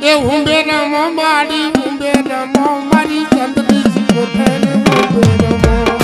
એ ઉંબે રમો મારી ઉંબે મારી ચંદની કોઠે ઉંબે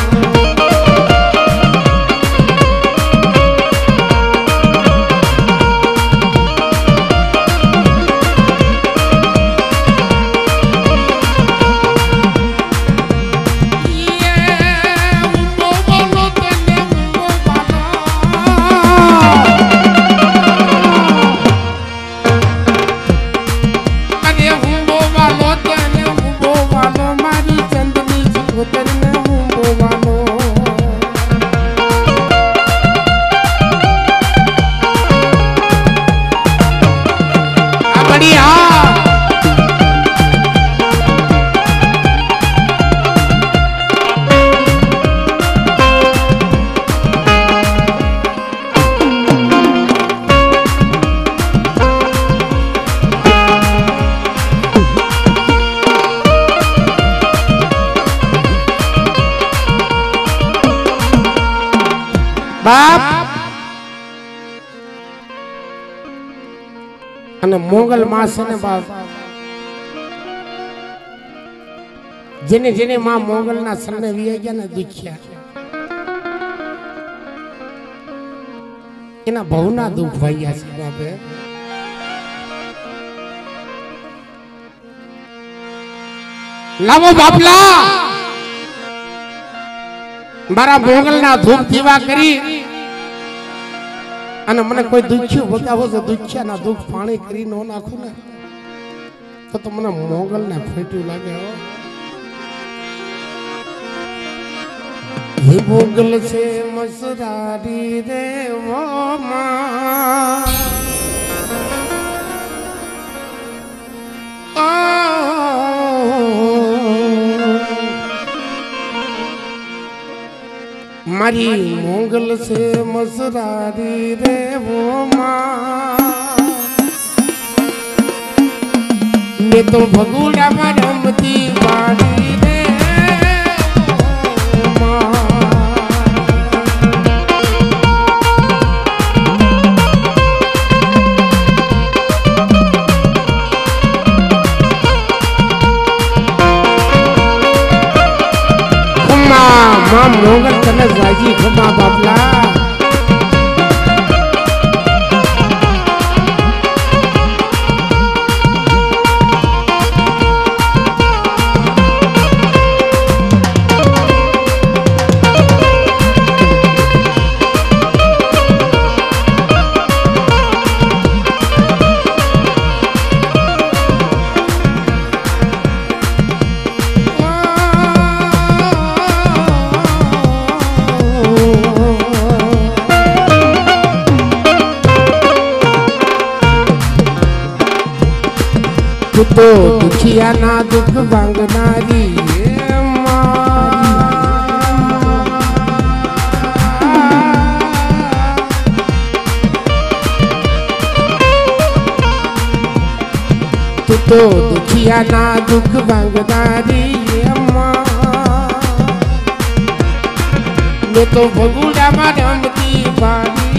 અને મોગલ માં ને જેને જેને માં મોગલ ના શરણે વિયા ગયા ને દુખ્યા. એના ભવના દુઃખ વાગ્યા છે બાપે. લાવો બાપલા. મારા મોગલ ના ધૂપ દીવા કરી અને મને કોઈ દુખ્યું બતાવો તો દુખ્યા ના દુઃખ પાણી કરી નો નાખું ને, તો તો મને મોગલ ને ફેટ્યું લાગે હો. હે મોગલ છે મસરારી રે મારી મોગલ છે મસરારી રે માં મેં તો ભગુડામાં રમતી વાડી રોગન તને જાજી ખમા બાપલા. तो दुखिया ना, दुख वांगनारी तू तो दुखिया ना, दुख वांगनारी मैं। तो भगुड़ा मारम की बारी।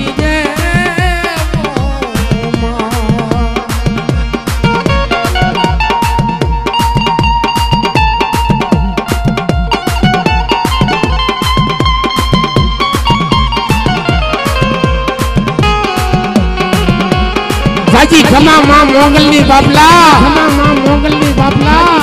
સાચી ખમા માં મોગલ ની બાપલા ખમા માં મોગલ ની બાપલા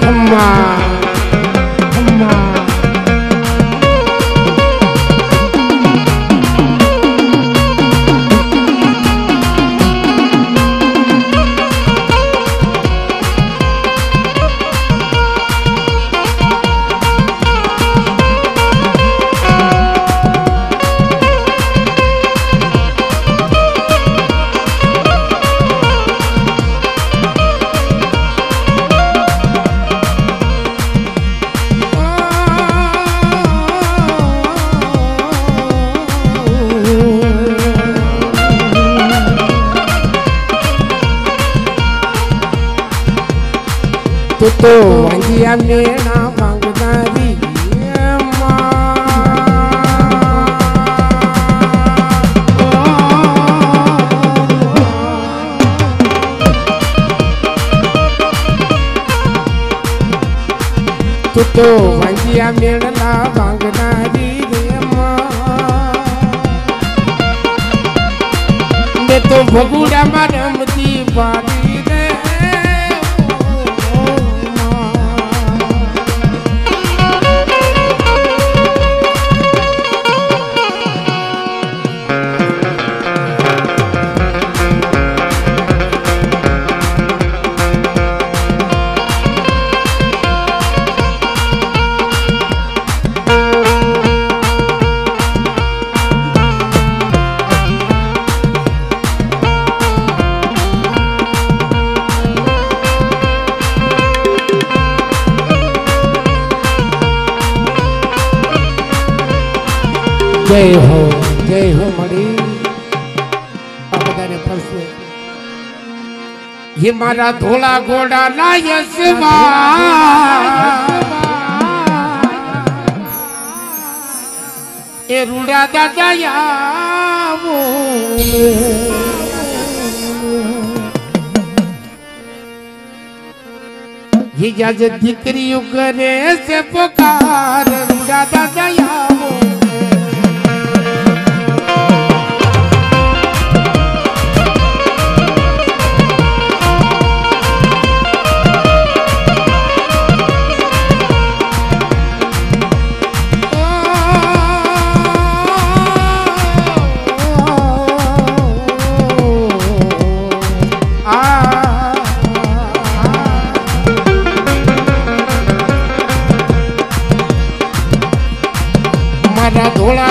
ખમા तो मंजिया लेना माँगता दी तो मंजिया मेड़ना मांगना दी तो भगुड़ा मा જય હો જય હો મળી આ બધાને ફરશે હે મારા ધોળા ઘોડા ના યશવા એ રૂડા દાદા આવો હે જાજ દીકરીઓ કરે છે પોકાર રૂડા દાદા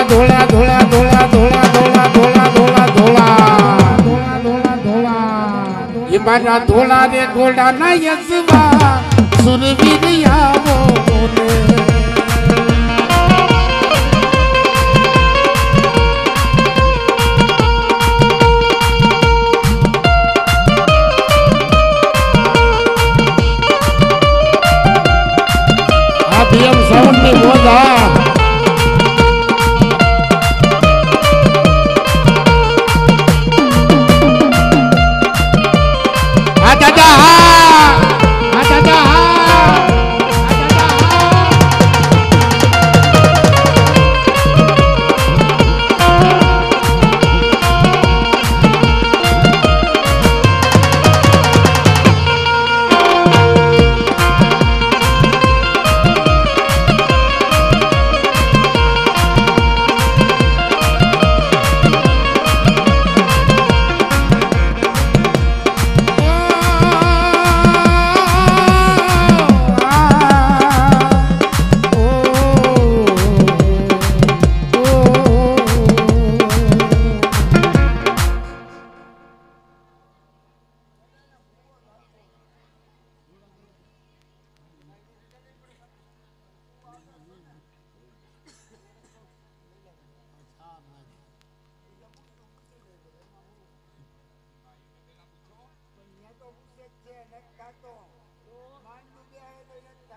धोला धोला धोला धोला धोला धोला धोला धोला धोला। धोला धोला ये मारा धोला रे गोल्डा ना यजवा सुरवीर यावो बोले।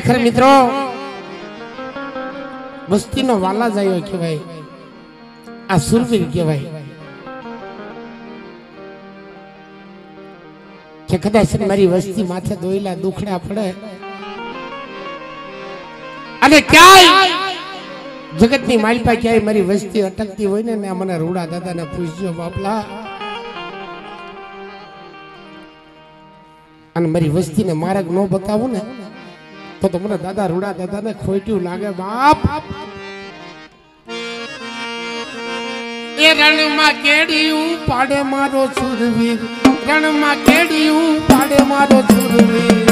ખરેખર મિત્રો, વસ્તીનો વાલા જાયો કહેવાય. આ સુરવીર કહેવાય. કે કદાચ મારી વસ્તી માથે દોયલા દુખડા પડે. અને ક્યાંય જગતની માલપા ક્યાંય મારી વસ્તી અટકતી હોય ને ને મને રૂડા દાદાને પૂછજો, બાપલા. અને મારી વસ્તીને માર્ગ ન બતાવું ને તો તમને મને દાદા રૂડા દાદાને ખોટ્યું લાગે, બાપ! એ રણમાં કેડિયું પાડે મારો સુરવીર, રણમાં કેડિયું પાડે મારો સુરવીર.